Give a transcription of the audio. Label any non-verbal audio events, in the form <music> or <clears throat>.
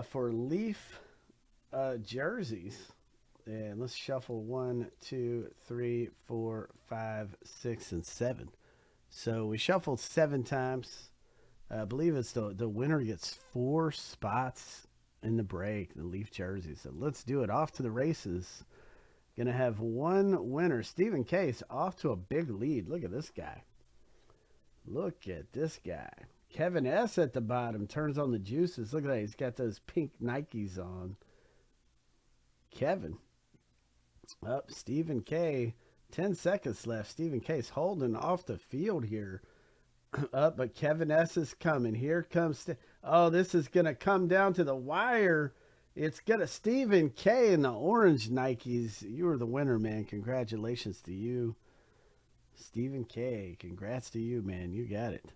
uh, for Leaf uh, jerseys. And let's shuffle one, two, three, four, five, six, and seven. So we shuffled seven times. I believe it's the the winner gets four spots in the break, the Leaf jersey. So let's do it. Off to the races. Gonna have one winner. Stephen Case off to a big lead. Look at this guy. Look at this guy. Kevin S at the bottom turns on the juices. Look at that. He's got those pink Nikes on. Kevin. Up, Stephen K. 10 seconds left. Stephen Case holding off the field here. <clears throat> Up, but Kevin S is coming. Here comes. oh, this is going to come down to the wire. It's going to Stephen K in the orange Nikes. You were the winner, man. Congratulations to you. Stephen K. Congrats to you, man. You got it.